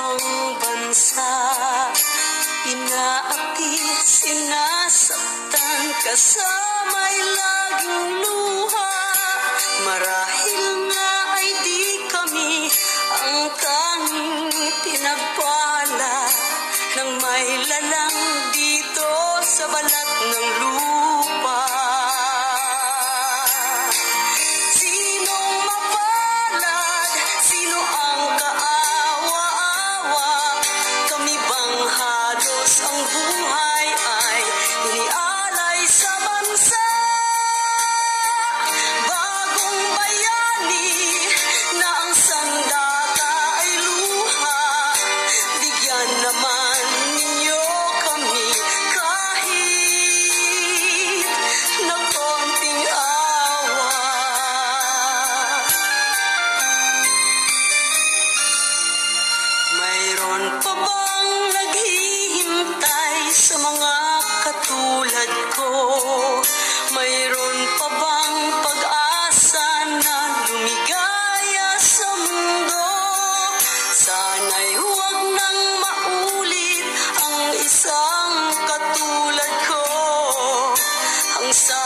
ibang bansa Inaati, sinasaktan Kasama'y laging luha. Marahil nga ay di kami Ang tanging pinagpala. Nang may lalang dito sa balat ng lupa buhay ay inialay sa bansa? Bagong bayani na ang sandata ay luha Bigyan naman ninyo kami kahit na konting awa Mayroon pa bang so